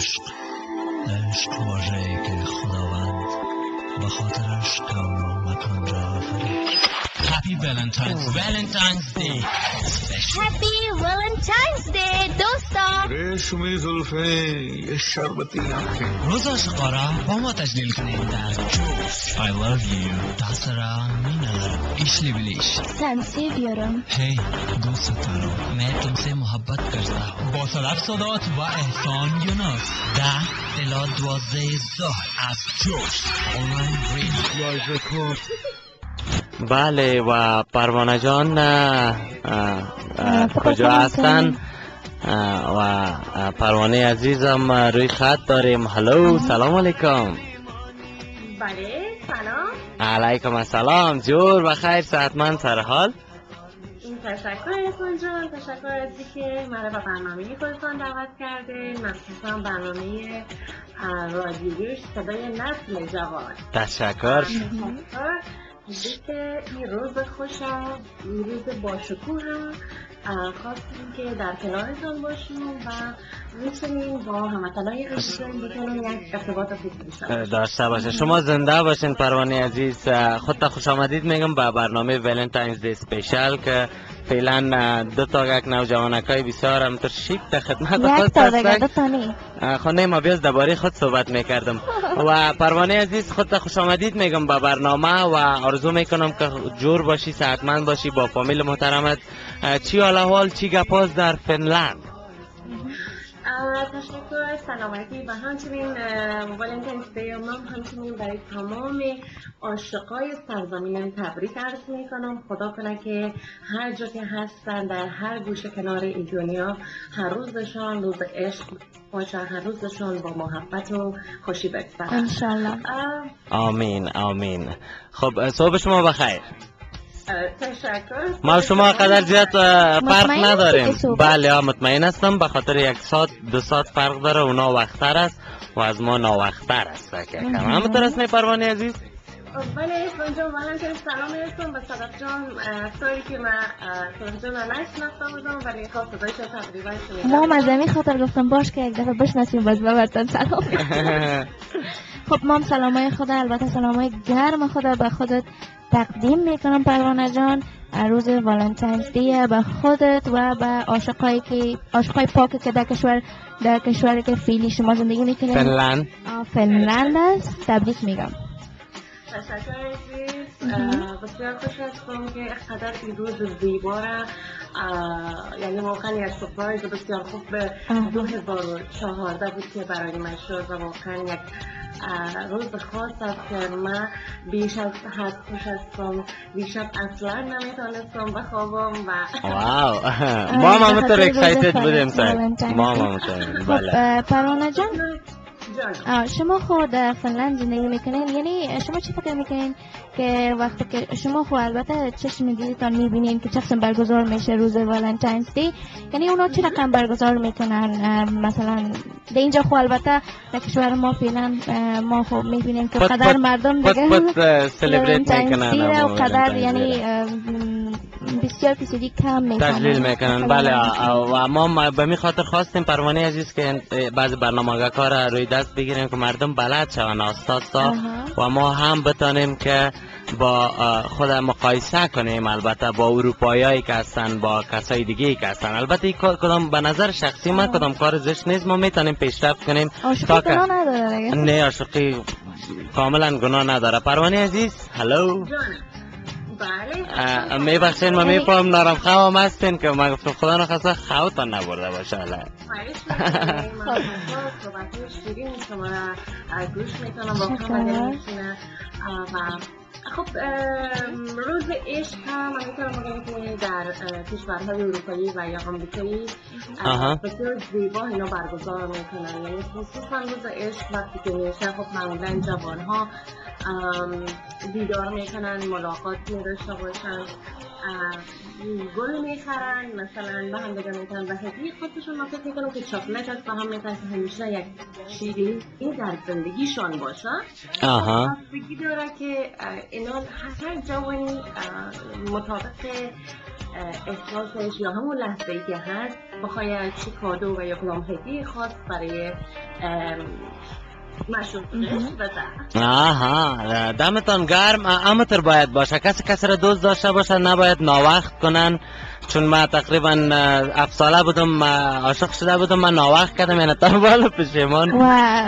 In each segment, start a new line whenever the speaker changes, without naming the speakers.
عشق عشق واژه‌ای که خداوند به خاطرش کون و مکان را آفرید Happy Valentine's Valentine's Day.
Happy Valentine's Day دوستا
ریشمی زلفه شربتی
روز عاشقانه با ما تجلیل کنید در جوش I love you. دست را ایشلی بلیش
سن سیویارم
هی دوست دارم من تمسه محبت کرده با سلف صدات و احسان یونس ده الا دوازده ظهر از جوش آنلاین ریدیو
بله و پروانه جان کجا هستن؟ و پروانه عزیزم روی خط داریم. هلو سلام علیکم.
بله سلام.
علیکم السلام. جور و خیر صحتمند سر حال؟
تشکر ارفان جان. تشکر از اینکه مرا به برنامه خودتان دعوت کرده مخصوصا برنامه رادیویش صدای نسل جوان.
تشکر.
تشکر که این روز خوشم این روز باشکوهم خواستیم که در کنارتان باشیم و می‌تونیم با هموطنهای عزیزم بتونیم یک ارتباط خوب داشته
باشه شما زنده باشین پروانه عزیز. خودت خوش آمدید. میگم به برنامه Valentine's Day special که فعلا دو تا یک نوجوانکای بسیار هم شیک در خدمت
یک
خود
تا دیگه
هستن.
دو تا نی
خانه ما بیاز درباره خود صحبت می‌کردم. و پروانه عزیز خودت خوش آمدید میگم به برنامه و آرزو می‌کنم که جور باشی صحتمند باشی با فامیل محترمت. چی حال احوال چی گپ از در فنلند
تشکر سلامتی و همچنین اه، Valentine's Day ما همچنین برای تمام عاشقای سرزمینم تبریک عرض می کنم خدا کنه که هر جا که هستن در هر گوشه کنار این دنیا هر روزشان روز عشق باشه هر روزشان با محبت و خوشی بگذره.
انشالله
آمین آمین. خب صبح شما بخیر. ما شما قدر زیاد فرق نداریم؟ بله ها مطمئن هستم. به خاطر یک ساعت دو ساعت فرق داره اونا وقتتر است و از ما ناوقتتر است همینطور است نه پروانه عزیز؟
بله ارفان جان همچنین سلام ارفان به صدف جان. سوری که من صدف جان را نشناخته بودم ولی خب صدایش را تقریبا شنیده
ما. از همین خاطر گفتم باش که یک دفعه بشناسیم باز ببرتن سلام. خب ما هم سلام های خدا البته سلام های گرم خدا به خودت تقدیم می‌کنم پروانه جان. روز والنتاینز دی به خودت و به عاشقایی که عاشقای پاک که در کشور در کشوری که فعلی شما زندگی می‌کنید.
فنلند
فنلند است. تبریک میگم.
تشکر. بسیار خوش هستم که قدر این روز زیبا را اه، یعنی واقعا یک سپرایز بسیار خوب به
آها.
2014 بود که برای من شد و واقعا یک روز خاص است که من بیش از حد خوش هستم. دیشب اصلا نمی‌تونستم بخوابم و
Wow. ما هم همونطور excited بودیم سر. ما هم همونطور
خب
بله.
جان؟
جان
آه، شما خود در فنلند زندگی می‌کنین؟ یعنی شما چی فکر می‌کنین که وقتی که شما خود البته چشم دیدتان می‌بینین که چه برگزار میشه روز Valentine's Day یعنی اونا چه رقم برگزار می‌کنن؟ مثلا در اینجا خود البته در کشور ما فعلا ما خب می‌بینیم که قدر مردم دیگه
celebrate
Valentine's
می‌کنن
و قدر یعنی بسیار فیصدی کم می‌کنن
تجلیل می‌کنن بله و ما به می خاطر خواستیم پروانه عزیز که بعضی برنامه کار روی دست بگیریم که مردم بلد شون استاد. و ما هم بتانیم که با خود مقایسه کنیم البته با اروپایایی که هستن با کسای دیگه که هستن. البته این کار- کدام به نظر شخصی من کدام کار زشت نیست ما می‌تونیم پیشرفت کنیم. تا که-
گناه نداره دیگه
نه عاشقی کاملا گناه نداره. پروانه عزیز هلو میبخشین ما میفهم نارم خوام هستین که من گفتم خدا نخواسته خوتان نبرده باشه الان
خواهش می‌کنم. با شیرین شما را گوش
شکر.
بدل میشینه و خب روز عشق هم من می‌تونم بگم که در کشورهای اروپایی و یا آمریکایی. بسیار زیبا اینا برگزار می‌کنن. یعنی خصوصا روز عشق وقتی که میشه خب معمولا جوانها دیدار می‌کنن ملاقات میداشته باشن. گل می‌خرن مثلا به هم دیگه می‌تونن و هدیه خودشون من فکر می‌کنم که چاکلت است و هم می‌تونن که همیشه یک شیرینی در زندگیشان باشه.
آها.
بستگی داره که اینا هر جوانی مطابق احساسش یا همون لحظه ای که هست بخوای چی کادو و یا کدام هدیه خاص برای
آها دمتان گرم. امتر باید باشه. کسی کسی را دوست داشته باشه نباید ناوقت کنن. چون ما تقریبا هفت ساله بودم عاشق شده بودم من ناوقت کردم یعنی تا بالا پشیمان
و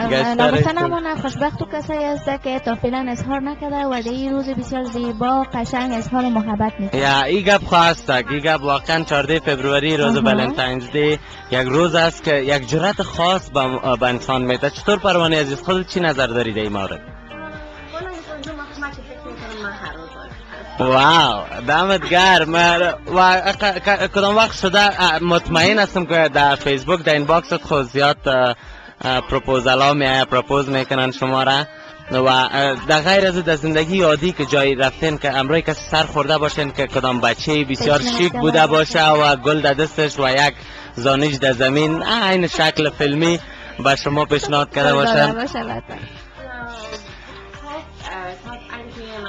نگفته نمونه خوشبخت و کسایی است که تا فعلا اظهار نکرده و این روز بسیار زیبا قشنگ اظهار محبت می‌کنه.
یا ای گپ خواسته ای گپ واقعا 14 فبروری روز ولنتاینز دی یک روز است که یک جرات خاص به انسان میده. چطور پروانه عزیز خودت چی نظر داری در این مورد؟ Wow دمت گرم. و کدام وقت شده؟ مطمئن هستم که در فیسبوک در این box خود زیاد پروپوزال ها می propose می‌کنن شما را. و در غیر از در زندگی یادی که جایی رفتین که امروی کسی سر خورده باشین که کدام بچه بسیار شیک بوده باشه و گل در دستش و یک زانویش در زمین. این شکل فیلمی به شما پیشنهاد کرده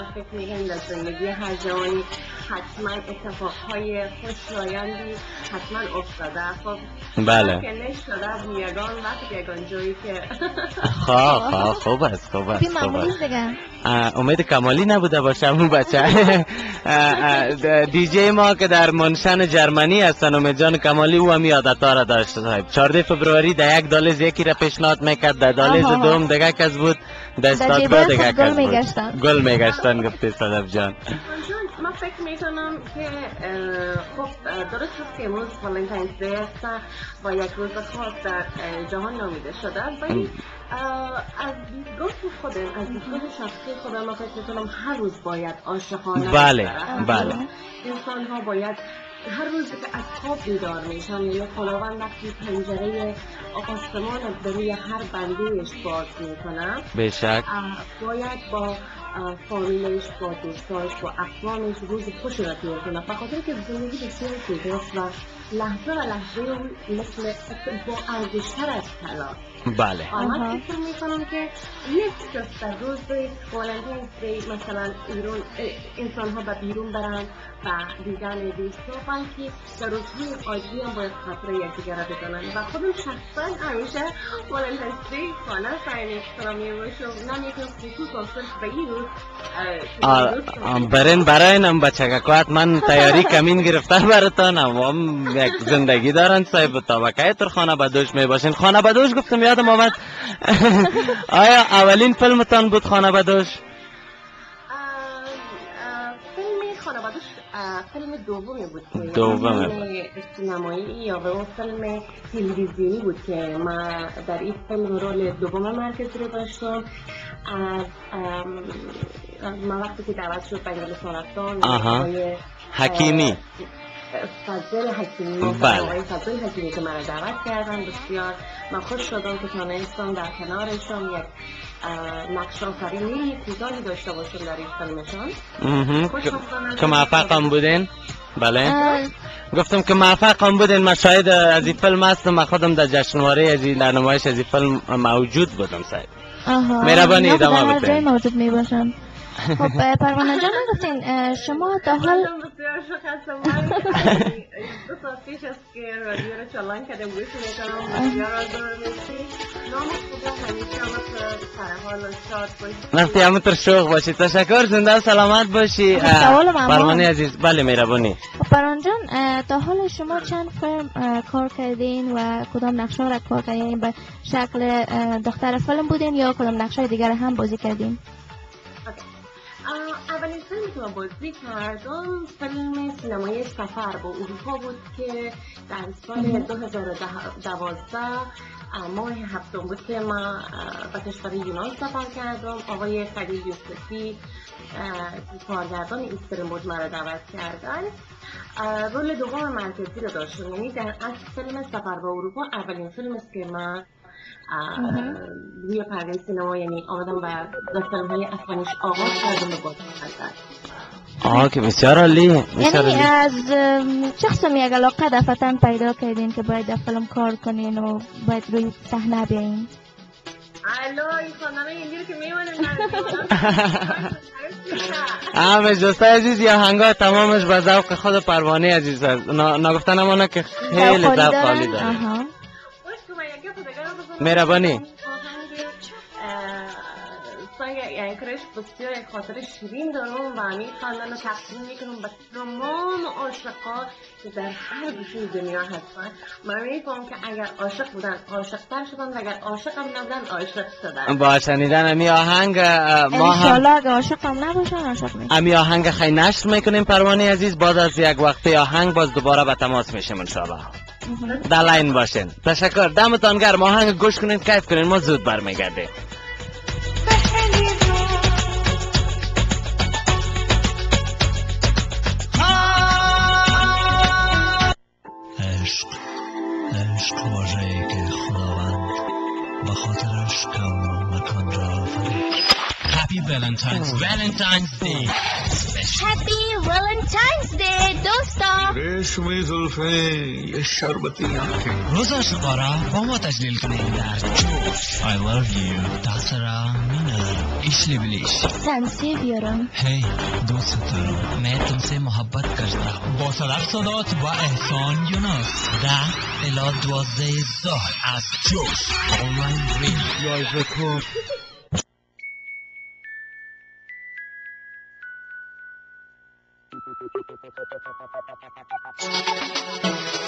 باشن
فکر میگن در زندگی هر جوانی حتما اتفاقهای خوشایندی حتما افتاده. خب
بله.
که نشده میگان وقتی یگان جایی که
خواه خواه خوب است خوب است خوب
است.
امید کمالی نبوده باشه همون بچه. دیجی ما که در منشن جرمنی هستن امید جان کمالی او هم یادتا را داشت. صاحب 14 فبروری در یک دالز یکی را پیشنهاد می‌کرد در دالز دوم دیگه کس بود. در استادگاه دیگه کس بود گل میگشتن. گفته صدف جان.
من فکر می‌کنم که خب درست هست که امروز Valentine's Day است و یک روز خاص در جهان نامیده شده. ولی از دیدگاه خودم از دیدگاه شخصی خودم من فکر می‌کنم هر روز باید عاشقانه
بله بله.
انسان ها باید هر روز که از خواب بیدار میشن یعنی خداوند وقتی پنجره آسمان به روی هر بندیش باز می‌کنن
بشک
باید با فامیلش با دوستاش با اقوامش روز خوش را کنه بخاطر که زندگی بسیار کوتاست و لحظه و لحظه مثل با ارزشتر از طلا.
بله.
من فکر می‌کنم که نیست در روز ولنتاین مثلا ایرون انسان ها به بیرون برن و دیدن دوستا بلکه در روزهای عادی هم باید خاطر یکدیگر را بزنن و خودم شخصا همیشه ولنتاین دی خانه سعی می‌کنم یه باشم نه یکم خصوصا صرف به این روز
برین برای نم بچه من تیاری کمین گرفتن براتان هم یک زندگی دارن صاحب طبقه تر خانه بدوش می باشین. خانه بدوش گفتم یادم آمد. آیا اولین فیلمتان بود خانه بدوش
فیلم دومی بود که
دومه.
سینمایی یا به اون فیلم تلویزیونی بود که ما در این فیلم رول دوم مرکزی رو داشتم. از ما وقتی که دعوت شد به انگلستان رفتم
حکیمی.
فضل حکیمی
بله.
فضل حکیمی که من دعوت کردن بسیار من خوش شدم که تانستم در کنارشون یک نقش آفرینی کوتاهی داشته باشم در این فیلمشان.
که موفقم بودین؟ بله. گفتم که موفقم بودین. من شاید از این فیلم هستم. من خودم در جشنواره از این نمایش از این فیلم موجود بودم صاحب مهربانی ادامه
بدین. موجود می باشم خب پروانه جان گفتین شما تا حال
نام خدا همیشه همت سرحال و شاد باشی
شوق تشکر زنده سلامت باشی پروانه عزیز بله مهربانی
خب پروانه جان تا حال شما چند فرم کار کردین و کدام نقشه را کار کردین به شکل دختر فیلم بودین یا کدام نقشه دیگر هم بازی کردین
اولین فیلمی که من بازی کردم فیلم سینمایی سفر با اروپا بود که در سال 2012 ماه هفتم بود که ما به کشور یونان سفر کردم. آقای خلیل یوسفی کارگردان فیلم بود مرا دعوت کردن. رول دوم مرکزی رو داشتم یعنی در اصل فیلم سفر با اروپا اولین فیلم است که من روی پرده سینما یعنی آمدم و فیلم های افغانیش آغاز کردم به بازی
آه که بسیار عالی
یعنی از چه قسم یک علاقه دفتن پیدا کردین که باید در فیلم کار کنین و باید روی صحنه بیاین
الو این خانم اینجوری که
همه دوستای عزیز یا هنگا تمامش به ذوق خود پروانه عزیز است. نگفتن امانه که خیلی ذوق خالی داره. مهربانی.
یعنی کرش بسیار یک خاطر شیرین دارم و همین خواندن رو تقدیم می‌کنم. به تمام عاشقا که در هر گوشه دنیا هستن من میفهم که اگر عاشق بودن عاشقتر شدن و اگر عاشق هم نبودن عاشق شدن.
با شنیدن امی آهنگ ما هم
انشالله اگه عاشق هم نباشن عاشق میشن
امی آهنگ خیلی نشر می‌کنیم پروانه عزیز بعد از یک وقته آهنگ باز دوباره به تماس میشیم انشالله در لاین باشین تشکر دمتان گرم آهنگ گوش کنین کیف کنین ما زود برمیگردیم
عشق عشق که خداوند به خاطرش مکان را آفرید Day.
هپی ولنتاینز دی دوستا
ریشمی زلفه یه شربتی
روز شمارا با ما تجلیل کنیم در جوش I love you. تاثرا مینر ایشلی بلیش
سنسی بیارم
هی دوست دارم میں تم سے محبت کرتا با صدف صدات و احسان یونس ده الا دوازده زهر از جوش آنلاین
رین
لایو رکورد Thank you.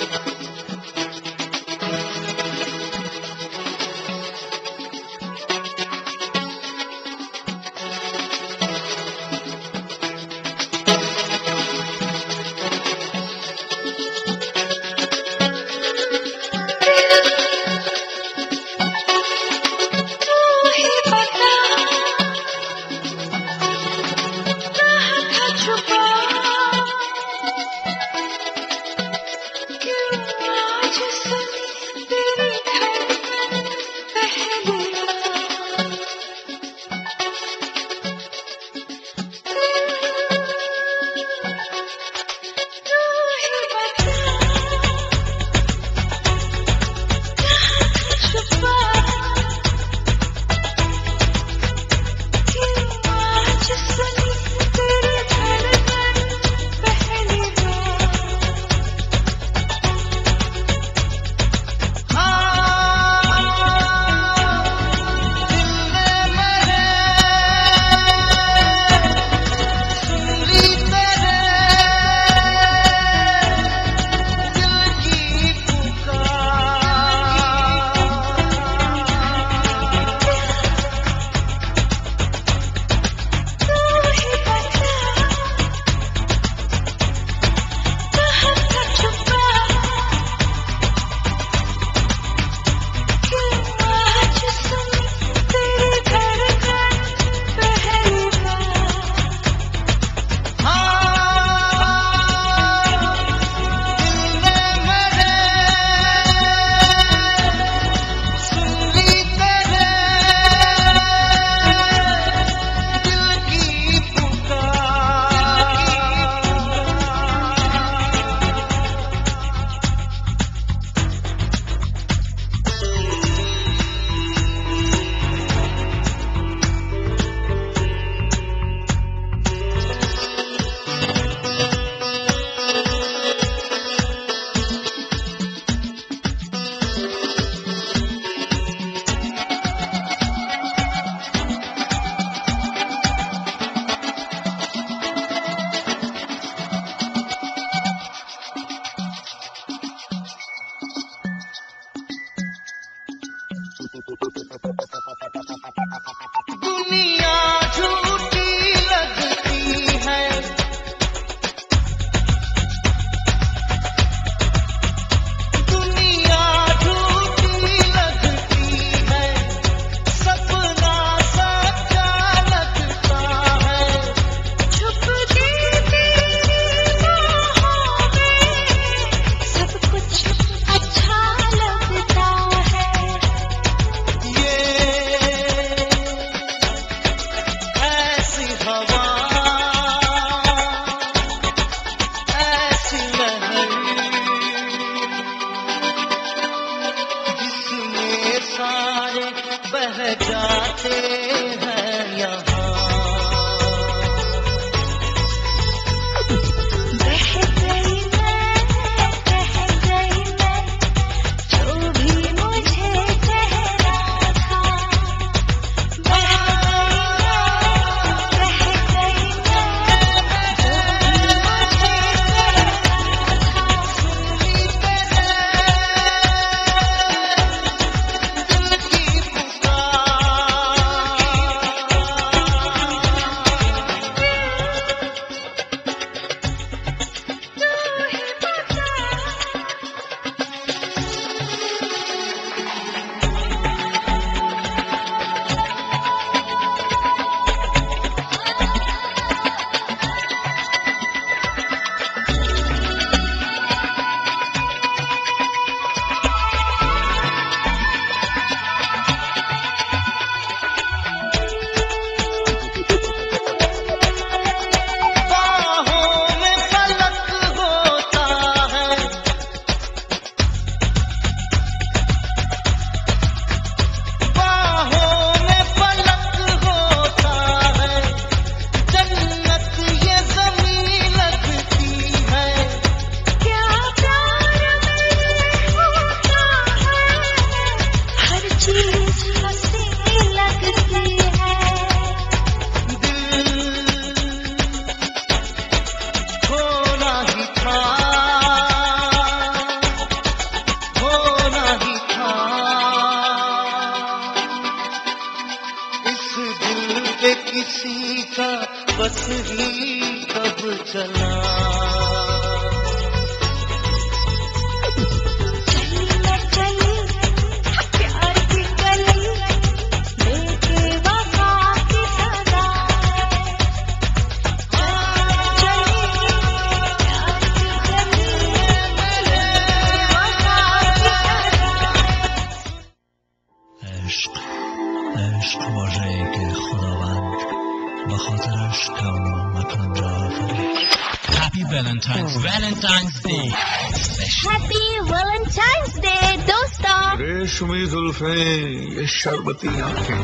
شربتی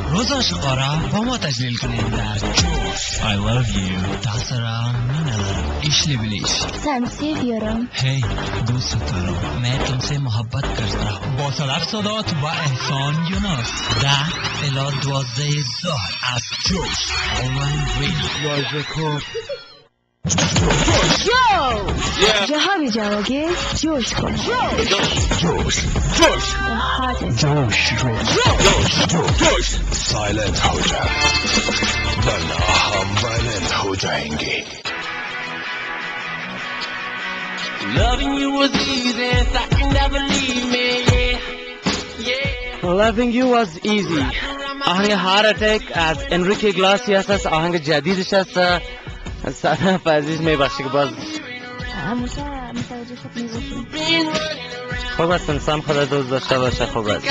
روز عاشقانه با ما تجلیل کنید. در جوش I love you. تحصرا میندارم ایشلی بلیش
سمسی بیارم.
هی دوست دارم. من تمسه محبت کردم. با صدف صدات و احسان یونس. ده الا دوازده ظهر از جوش. آنلاین رادیو
لایزه کار بی جواگه جوش کن
जोश जोश जोश जोश जोश साइलेंट हो जा वरना हम वायलेंट हो जाएंगे
Loving you was easy, thought you never leave me, yeah. Yeah. Loving you was easy. آهنگ هارت اتک از انریک گلاسیاس است آهنگ جدیدش است صدف عزیز میبخشی که باز
همیشه متوجه خود می‌باشی
خوب است انسان خدا دوست داشته باشه خوب است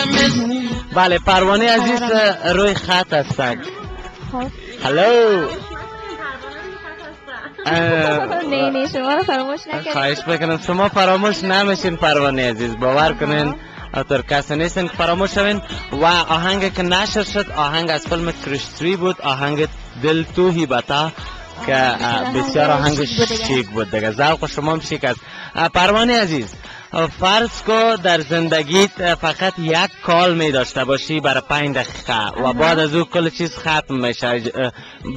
بله پروانه عزیز روی خط هستن.
خب.
هلو
نه نه شما رو فراموش نکردیم
خواهش بکنم شما فراموش نمیشین پروانه عزیز. باور کنین اتر کسی نیستین. که فراموش شوین و آهنگ که نشر شد آهنگ از فیلم کریستری بود آهنگ دل تو هی بتا. که بسیار آهنگ شیک بود دیگه. ذوق شما هم شیک است. پروانه عزیز فرض کو در زندگیت فقط یک کال می داشته باشی برای پنج دقیقه و بعد از او کل چیز ختم میشه. اه،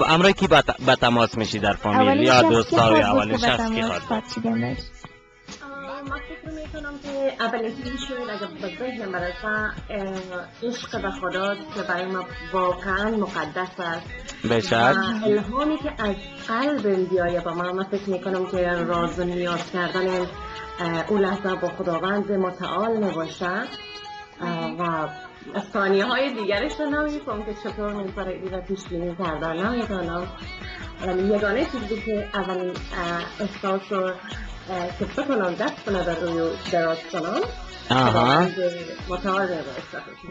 امروی کی به تماس میشی در فامیل یا دوستا یا اولین شخص کی خواهد
ما فکر می‌کنم که اولین شاید اگر برسه اه، عشق به خدا که برای ما واقعا مقدس است.
بشک
و الهامی که از قلب بیایه با ما من فکر می‌کنم که راز و نیاز کردن او لحظه با خداوند متعال می‌باشه و ثانیه های دیگرش رو نمی‌کنم که چطور می‌ذاره ای را پیش بینی کردن نمی‌دانم ولی یگانه چیزی که اولین احساس رو اه، که بکنم دست کنه در روی دراز کنم
آها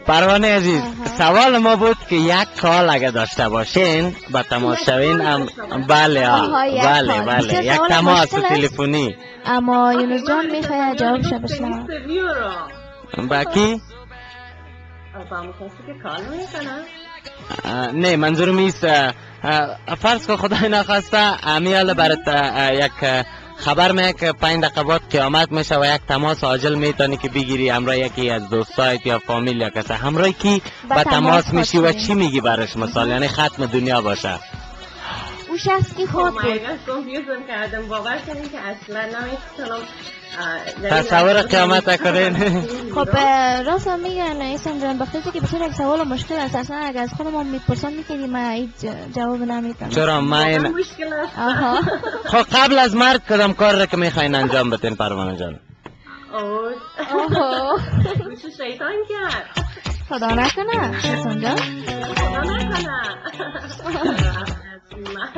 پروانه عزیز. سوال ما بود که یک کال اگه داشته باشین با تماس شوین ام بله آه. بله
کال.
بله یک تماس. تلفنی
اما یونس جان می‌خواد جوابش رو بشنوه
سویو رو
با کی
با کسی که
اه، نه منظورم اه، فرض که خدای نخواسته امیال برات یک خبر میه که پنج دقیقه بعد قیامت میشه و یک تماس عاجل می‌تونی که بگیری. همراه یکی از دوستایت یا فامیل یا کسی همراه کی
با تماس
میشی و. چی میگی برش مثال؟ یعنی ختم دنیا باشه.
شخص کی
خب
خود
من
بود
کردم باور کنیم که اصلا
تصور قیامت کنین.
خب راست هم میگن ایسان جان بخاطر که بسیار یک سوال مشکل است اصلا اگر از خودمون می‌پرسن می‌کنیم ما هیچ جواب نمی‌تونم
چرا؟ من این
مشکل است.
آها.
خب قبل از مرگ کدام کار را که می‌خواین انجام بدین؟ پروانه جان.
اوه.
آها
گوش شیطان کرد.
خدا نکنه ایسان جان.
خدا نکنه. امروز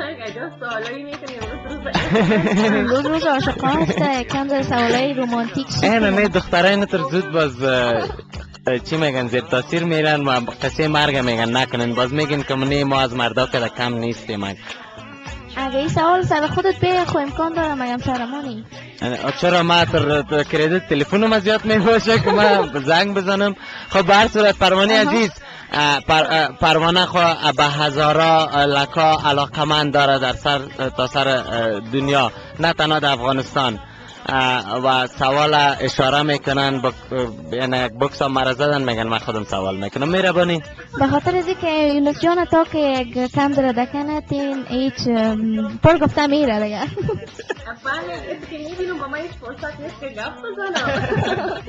روز
امروز روز عاشقا هسته. کم در سوالای رومانتیک شد
این همه دخترای نتر زود باز چی میگن زیر تاثیر میرن و قصه مرگ میگن. نکنن. باز میگن که منی ما از مردا که کم نیستیم.
اگه این سوال سر خودت بیه خو امکان داره مگم شرمانی
چرا ما تر تر کردیت تلفنم از یاد می‌باشه که ما زنگ بزنم؟ خب به هر صورت
آها.
عزیز پر پروانه خو به هزارا لکا علاقمند داره در سر تا سر دنیا نه تنها در افغانستان. و سوال اشاره می‌کنن بک یعنی یک بکس هم مرا زدن میگن من خودم سوال می‌کنم. میره بانی
به خاطر از اینکه یونس جان تا که یک کم داره دکنه تین هیچ ام، پر گفته میره دیگه.
بله که می‌بینم با من هیچ فرصت نیست که گفت بزنم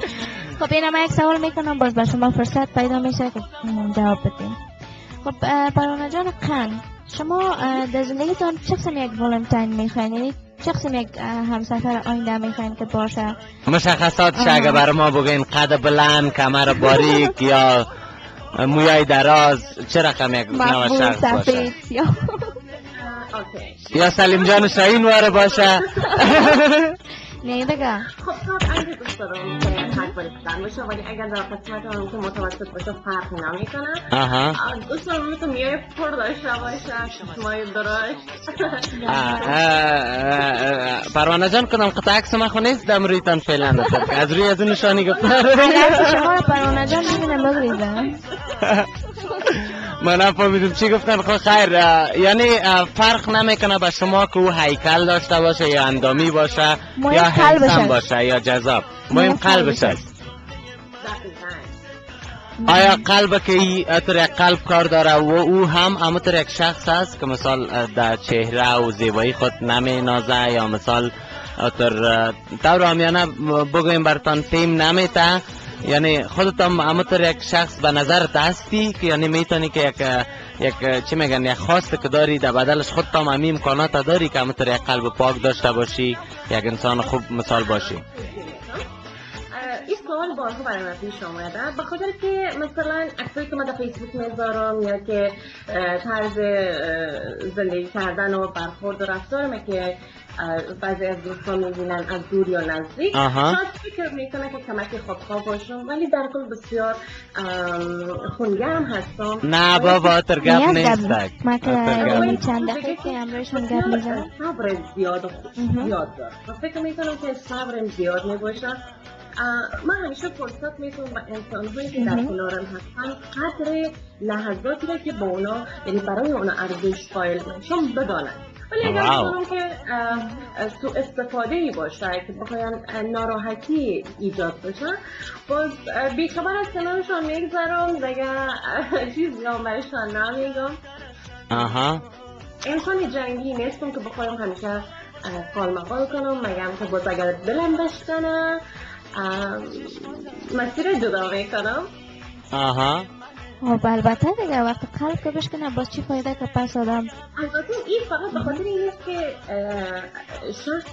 خب این من یک سوال می‌کنم باز به شما فرصت پیدا میشه که جواب بدین. خب پروانه جان قند. شما در زندگیتان چه قسم یک ولنتاین می‌خواین قسم یک همسفر آینده می‌خواین که باشه؟
مشخصاتش. اگه بر ما بگین قد بلند کمر باریک یا مویای دراز چه رقم یک نوع شخص باشه؟
یا
سلیم جان شاهین واره باشه.
نه دیگه
خب طبعا که دوست دارم حق بریختن باشه ولی اگر در قسمت هم که متوسط باشه فرق نمی‌کنه
آها
دوست دارم که میای پر داشته باشه درشت
اه، اه، پروانه جان کدام قطع عکس ما خو نیست دم رویتان فعلا نتر که از روی از این نشانی گفتن
شما رو پروانه جان ببینم بگریزم
من نفهمیدم چی گفتن خب خیر یعنی فرق نمی‌کنه به شما که او هیکل داشته باشه یا اندامی باشه یا هنسم. باشه یا جذاب
مهم
قلبش است. آیا قلب که اتر یک قلب کار داره و او هم امتر یک شخص است که مثال در چهره و زیبایی خود نمی نازه یا مثال اتر طور همیانه بگویم برتان تیم نمیته یعنی خودت هم امتر یک شخص به نظرت هستی که یعنی می‌تونی که یک یک چی میگن یک خواست که داری در بدلش خودت هم همین امکانات داری که امتر یک قلب پاک داشته باشی یک انسان خوب مثال باشی.
این سوال بارها برای من پیش آمده به خاطر که مثلا عکسایی که من در فیسبوک می‌ذارم یا که طرز زندگی کردن و برخورد و رفتارمه که بعضی از دوستان می‌بینن از دور یا نزدیک. شاید فکر می‌کنه که کمک خودخواه باشم. ولی در کل بسیار خونگرم هستم.
نه بابا اتر گپ
نیاز
نیست.
دارم. ما که یعنی چند دقیقه که همراهشون گپ می‌زنم
صبر زیاد. زیاد دارم. فکر می‌کنم که صبر زیاد می‌باشه. من همیشه فرصت می‌تونم با انسانهایی که در. کنارم هستن قدر لحظاتی را که با اونا یعنی برای اونا ارزش قائل باشم بدانن ولی اگر. بکنم که سوء استفاده ای باشه که بخواین ناراحتی ایجاد بشه باز بیخبر از کنارشان میگذرم دیگه اه، چیزی هم برشان نمیگم
آها
انسان جنگی نیستم که بخوایم همیشه قال مقال کنم مگم که باز اگر دلم بشکنه اه، مسیر جدا می‌کنم
آها.
خب البته دیگه وقتی قلب که بشکنه باز چی فایده که پس آدم؟
البته این فقط به خاطر این است که شخص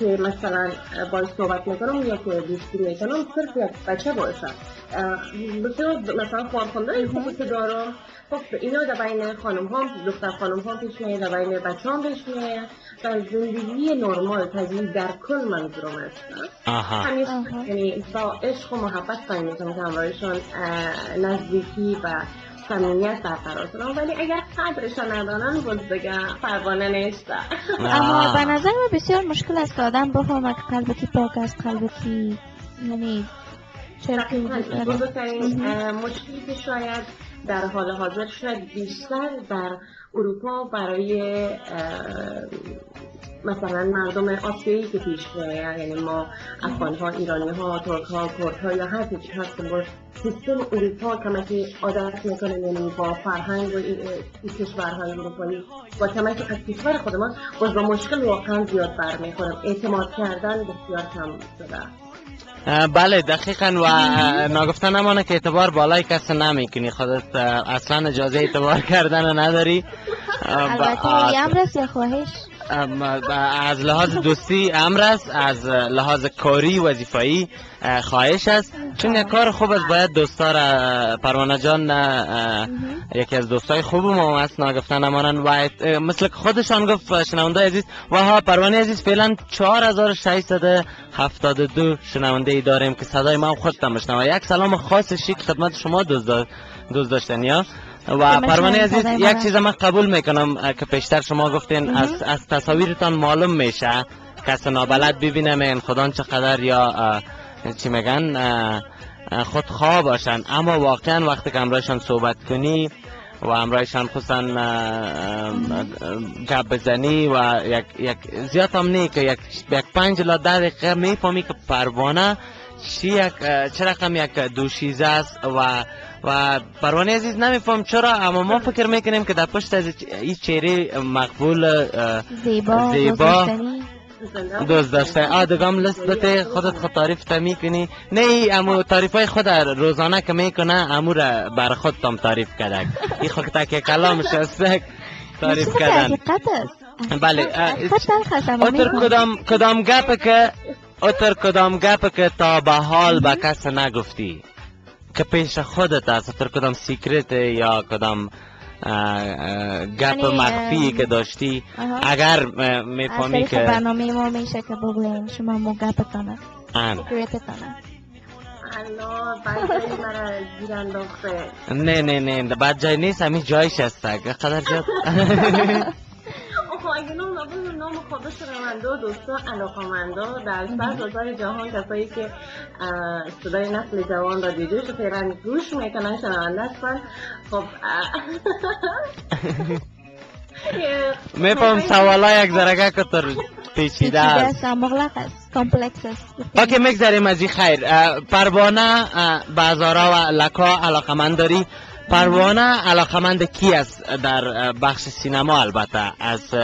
که مثلا باید صحبت می‌کنم یا که دوستی می‌کنم صرف یک بچه باشه. اه، بسیار مثلا خانخونده خوبی که دارم. خب اینا در بین خانم ها دختر خانم ها پیش میاد در بین بچه هم پیش میاد. در زندگی نرمال طبیعی در کل منظورم است. همیشه. یعنی با عشق و محبت سعی می‌کنم که همراهشون اه، نزدیکی و صمیمیت برقرار کنم ولی اگر قدرش رو ندانن باز دیگه پروانه نیست
اما. به نظر من بسیار مشکل است که آدم بفهمه که قلب کی پاک است قلب کی یعنی.
بزرگترین اه، مشکلی که شاید در حال حاضر شاید بیشتر در اروپا برای مثلا مردم آسیایی که پیش میاد یعنی ما افغان ها ایرانی ها ترک ها کرد ها یا هر چیزی هستیم با سیستم اروپا کمکی عادت می‌کنیم یعنی با فرهنگ و این کشورهای اروپایی با کمکی از کشور خودمان باز با مشکل واقعا زیاد برمیخورم اعتماد کردن بسیار کم شده.
بله دقیقا و اه، ناگفته نمانه که اعتبار بالای کسی نمی‌کنی. خودت اصلا اجازه اعتبار کردن نداری.
البته یه امر است یا خواهش
از لحاظ دوستی امر است از لحاظ کاری وظیفایی اه، خواهش است. چون یک کار خوب است باید دوستا پروانه جان یکی از دوستای خوب ما است ناگفته نمانند. و مثل خودشان گفت شنونده عزیز و ها پروانه عزیز فعلا 4672 شنونده ای داریم که صدای ما خودتان بشنوه. یک سلام خاص شیک خدمت شما دوست دا- دوست داشتنی ها. و پروانه عزیز یک. چیز من قبول می‌کنم که پیشتر شما گفتین از, از تصاویرتان معلوم میشه. کس نابلد ببینه میگن خدا چقدر یا چی میگن اه، اه، خودخواه باشن. اما واقعا وقتی که امرایشان صحبت کنی و امرایشان خصوصا گپ بزنی و یک, یک زیاد هم نی که یک, یک پنج الا ده دقیقه می‌فهمی که پروانه چی یک چه رقم یک دوشیزه است و و پروانه عزیز نمیفهم چرا اما ما فکر می‌کنیم که در پشت از این چهره مقبول
زیبا
زیبا. دوست داشته. آ دگام لست بته خودت خود تعریف تا می‌کنی. نه ای امو تعریف های خود روزانه که می‌کنه امو را بر خود تام تعریف کردک این خود تک کلامش است تعریف
که
کردن. بله اتر کدام کدام گپ که اتر کدام گپ که تا به حال به کس نگفتی. که پیش خودت است. اتر کدام سیکرت یا کدام گپ
یعنی،
مخفی که داشتی. اگر می‌فهمی که
برنامه ما میشه که بگوین شما موگپتانه
ان
سیکرتتانه
الله بعد مرا گیر انداخته.
نه نه نه بعد جای نیست همین جایش است قدر
خب اگه نام نبود نام خدا شنونده و دوستا علاقمندا در سرتاسر جهان کسایی که صدای نسل جوان را دیده شو فعلا گوش می‌کنن شنونده هستن. خب
میفهم سوالا یک ذرگه که تر پیچیده
پیچیده
است.
مغلق است کامپلکس است.
اوکی می‌گذاریم از این خیر. پروانه بازارا و لکا علاقمند داری پروانه علاقمند کی است در بخش سینما؟ البته از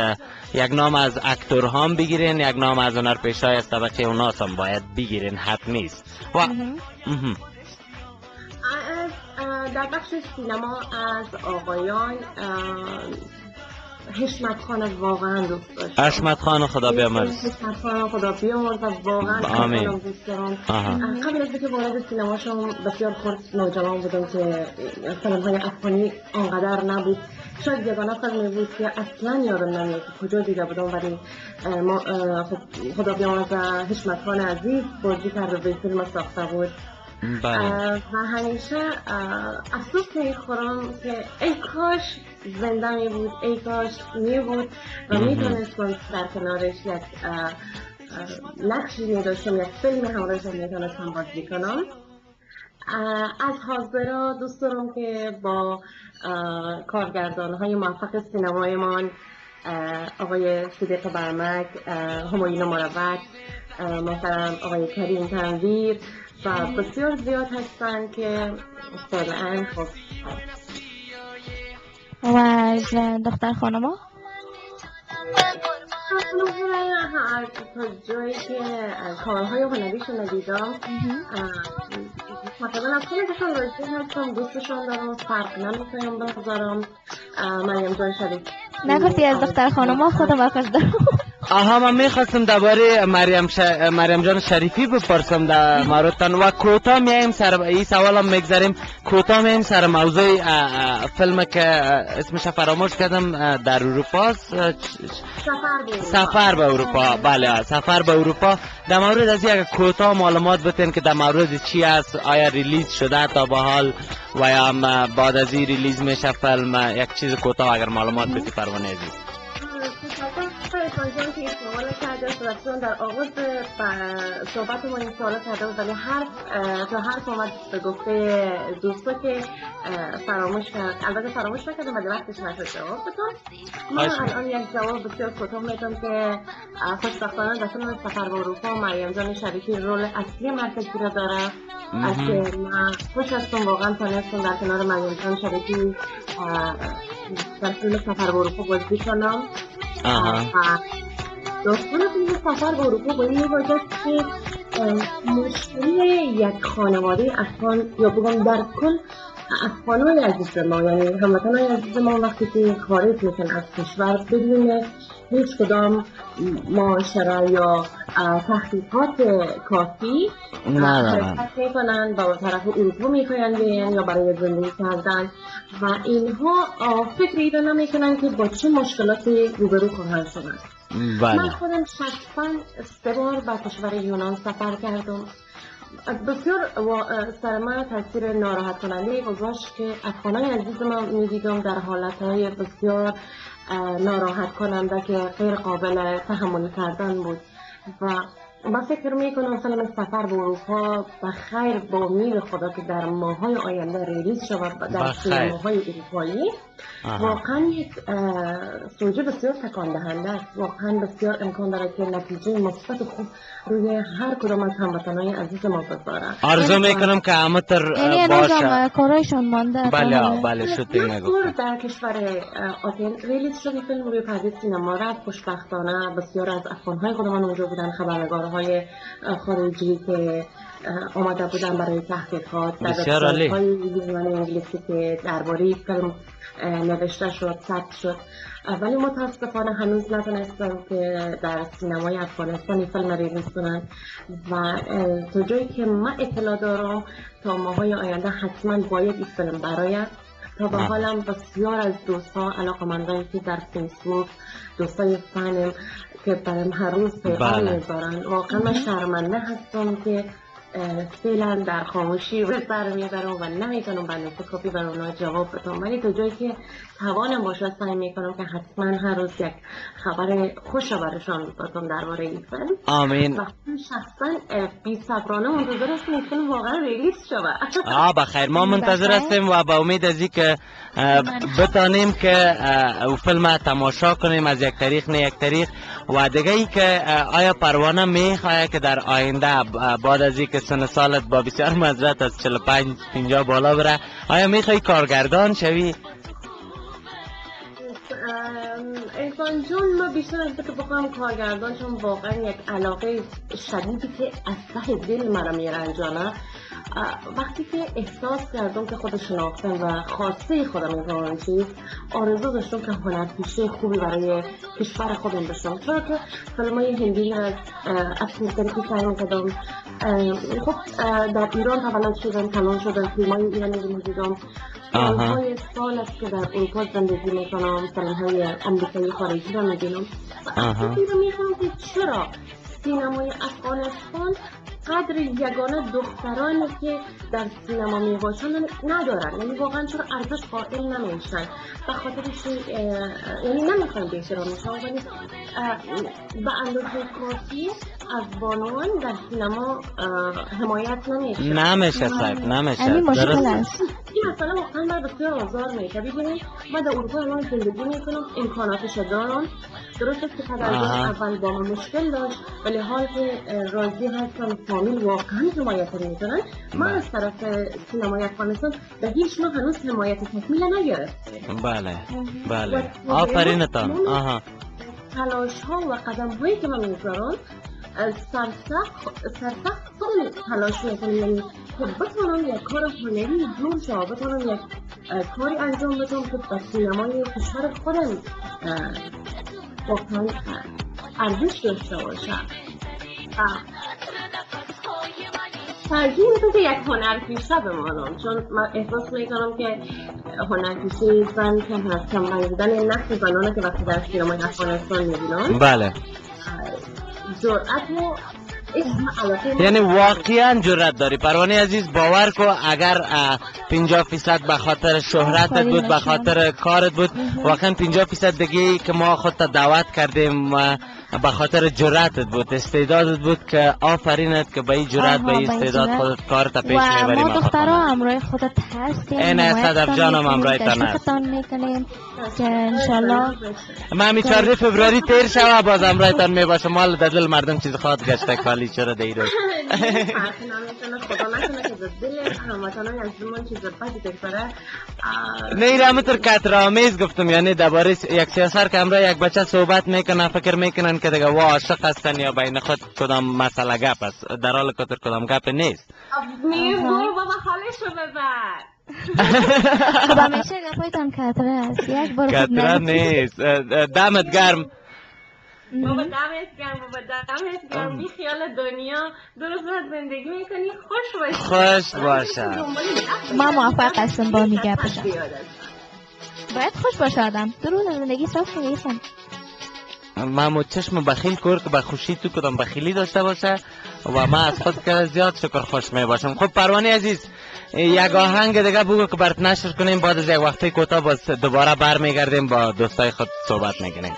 یک نام از اکتورها هم بگیرین یک نام از هنرپیشای از طبقه اوناس هم باید بگیرین حتمی است و
در بخش سینما از آقایان حشمت خان واقعا دوست داشتم
حشمت خان خدا بیامرز.
حشمت خان خدا بیامرز و واقعا
آمین.
دوست دارم. قبل از اینکه وارد سینما شدم بسیار خورد نوجوان بودم که فیلم های افغانی آنقدر نبود. شاید یگانه فیلمی بود که اصلا یادم نمیاد کجا دیده بودم ولی ما خب خدا بیامرز حشمت خان عزیز بازی کرده به فیلم ساخته بود.
بله.
و همیشه افسوس می‌خورم که ای کاش زنده می بود. ای کاش می بود و
مهم.
می‌تونستم در کنارش یک نقشی می داشتم یک فیلم همراهش می‌تونستم بازی کنم. از حاضرا دوست دارم که با کارگردان های موفق سینمایمان آقای صدیق برمک همایون مروت مثلا آقای کریم تنویر و بسیار زیاد هستن که فعلا خب
و از دختر خانما
تا جایی که کارهای هنریشون دیدم تقریبا از خیلیشون راضی هستم دوستشون دارم فرق نمی‌کنم بذارم اه، مریم جان شریف.
نگفتی از دختر خانما خودم واقف دارم
آها من می‌خواستم درباره مریم ش... مریم جان شریفی بپرسم در موردتان و کوتاه میایم سر این سوال هم می‌گذاریم. کوتاه میایم سر موضوع فیلم که اسمش فراموش کردم در اروپا.
سفر بود
سفر به اروپا. بله سفر به اروپا. در مورد از یک کوتاه معلومات بتین که در مورد چی است آیا release شده تا به حال و یا بعد از این release میشه فیلم یک چیز کوتاه اگر معلومات بدی پروانه عزیز
جان که استعمال کرده بسیار صدفتون در آغاز صحبت ما این سوالا کرده ولی هر تا حرف آمد به گفته دوستا که فراموش کرد. البته فراموش نکردم ولی وقتش نشد جواب بدم. من. الان یک جواب بسیار کوتاه میدم که خوشبختانه در فیلم سفر به اروپا مریم جان شریفی رول اصلی مرکزی را داره. از که من خوش هستم واقعا تانستم در کنار مریم جان شریفی. اه، در فیلم سفر به اروپا بازی کنم.
آها.
داستان فیلم سفر به اروپا با این می‌باشد که اه، مشکل یک خانواده افغان یا بگم در کل افغانای عزیز ما یعنی هموطنای عزیز ما وقتی که خارج میشن از کشور بدون هیچ کدام معاشره یا تحقیقات کافی حرکت می‌کنن و طرف اروپا می‌خواین بیان یا برای زندگی کردن. و اینها فکر ایده نمی‌کنن که با چه مشکلاتی روبرو خواهند شدن. من
بله
خودم شخصا سه بار به کشور یونان سفر کردم. بسیار سر من تاثیر ناراحت کننده گذاشت که افغانای عزیز ما می‌دیدم در حالتهای بسیار اه، ناراحت کننده که غیر قابل تحمل کردن بود و من فکر می‌کنم فیلم سفر به اروپا به خیر با امید خدا که در ماهای آینده ریلیز شود در. سینماهای اروپایی. واقعا یک سوژه بسیار تکان دهنده است. واقعا بسیار امکان داره که نتیجه مثبت خوب روی هر کدام از هموطنهای عزیز ما بگذاره
آرزو می‌کنم که همتر
یعنی هنوز هم
باشه
کارایشان مانده
بله
تا-
بله نگفتم
در کشور آتن release شد این فیلم روی پرده سینما. رفت خوشبختانه بسیار از افغانهای خودمان اونجا بودن خبرنگارهای خارجی که اه، آمده بودن برای تحقیقات در. وبسایت‌های زبان انگلیسی که درباره فیلم نوشته شد ثبت شد ولی متاسفانه هنوز نتونستم که در سینمای افغانستان فیلم release کنن و تا جایی که من اطلاع دارم تا ماهای آینده حتما باید این فیلم براید تا به. حالم بسیار از دوستان علاقمندانی که در فیسبوک دوستای فنم که برام هر روز پیغام
بله.
می‌ذارن واقعا من شرمنده هستم که فعلا در خاموشی به سر می‌برم و نمی‌تونم به نفس کافی بر اونا جواب بدم. ولی تا جایی که توانم باشه سعی می‌کنم که حتما هر روز یک خبر خوش برشان بدم درباره این فیلم
آمین.
و من شخصا بی صبرانه منتظر هستم این فیلم واقعا ریلیز شود.
آه بخیر ما منتظر هستیم و به امید از که بتانیم که فیلم تماشا کنیم از یک طریق نه یک طریق. و دیگه که آیا پروانه می‌خواه که در آینده بعد از این که سن سالت با بسیار مذرت از 45 50 بالا بره آیا می‌خوای کارگردان شوی؟
احسان جون ما بیشتر از که بخوام کارگردان چون واقعا یک علاقه شدیدی که از ته دل مرا میرنجانه. وقتی که احساس کردم که خود شناختم و خواسته خودم این کار چیز آرزو داشتم که هنرپیشه خوبی برای کشور خودم بشم چرا که فیلم های هندی از طریقی سعی می‌کردم خب در ایران تولد شدم کلان شدم فیلم های ایرانی رو سالهای سال است که در اروپا زندگی می‌کنم فیلم های امریکایی خارجی رو می‌بینم و رو می‌خوام که چرا سینمای افغانستان قدر یگانه دخترانی که در سینما می‌باشن ندارن. یعنی واقعا چرا ارزش قائل نمیشن؟ به خاطرش اه، یعنی نمی‌خوام به احترام ولی به اندازه کافی از بانوان در سینما حمایت نمیشن
نمیشه صاحب نمیشه.
یعنی مشکل
درست.
است.
این مسئله واقعا من بسیار آزار میشه ببینید من در اروپا الان زندگی می‌کنم امکاناتش دارم. درست است که
آها.
اول با من مشکل داشت ولی حال که راضی هستم فامیل واقعا حمایت می‌کنن. من
بله.
از طرف سینمای افغانستان به هیچ نوع هنوز حمایت تکمیل نگرفتم.
بله. بله. آفرینتان. آها.
تلاش ها و قدم هایی که من می‌ذارم سرسخت سرسخت خودم تلاش می‌کنم. یعنی که بتونم یک کار هنری جور شد. بتونم یک کاری انجام بدم که به سینمای کشور خودم اه، ارزش داشته باشه اه. ترجیح میدم یک هنرپیشه بمانم چون من احساس می‌کنم که هنرپیشه زن که هستم بودن نقش زنانه که وقتی در سینمای افغانستان می‌بینم
بله
جرأت و
یعنی واقعا جرأت داری پروانه عزیز باور کو اگر اه، 50 فیصد به خاطر شهرتت بود به. خاطر کارت بود واقعا 50 فیصد دیگه که ما خودت دعوت کردیم و به خاطر جرأتت بود استعدادت بود که آفرینت که به این جرأت به این استعداد. خودت کارت پیش
و
می‌بری
ما دخترها همراه خودت هستیم
این صدف جانم همراهتان هست.
تشویقتان می‌کنیم که انشالله
من می 14 فبروری تیر شوه باز همراهتان می‌باشم مال در دل مردم چیز خواهد گشته کالی چرا دیرو
فرقی نمی‌کنه خدا نکنه که در دل هموطنان از من چیز بدی بگذاره
نه این همونطور کترآمیز گفتم یعنی درباره یک سیاسر که همراه یک بچه صحبت می‌کنن فکر می‌کنن که دیگه وا عاشق هستن یا بین خود کدام مسئله گپ است؟ در حال که در کدام گپ نیست؟
میگم برو بابا حالشو ببر.
خب همیشه گپایتان کتره است. یک بار
کتره. نیست. دمت گرم.
بابا دمت گرم بابا دمت گرم. بی خیال دنیا درست باید زندگی می‌کنی. خوش باشی.
خوش باشه
ما موافق هستم با می گپشم
بیادت.
باید خوش باشه آدم. درود زندگی صاف نیستم
من مو چشم بخیل کور که به خوشی تو کدام بخیلی داشته باشه؟ و من از خود که زیاد شکر خوش می باشم. خب پروانه عزیز یک آهنگ دیگه بگو که برات نشر کنیم. بعد از یک وقتی کوتاه باز دوباره برمیگردیم با دوستای خود صحبت می‌کنیم.